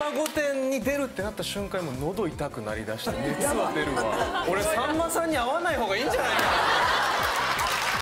御殿に出るってなった瞬間にもう喉痛くなりだして熱は出るわ。俺さんまさんに会わない方がいいんじゃない？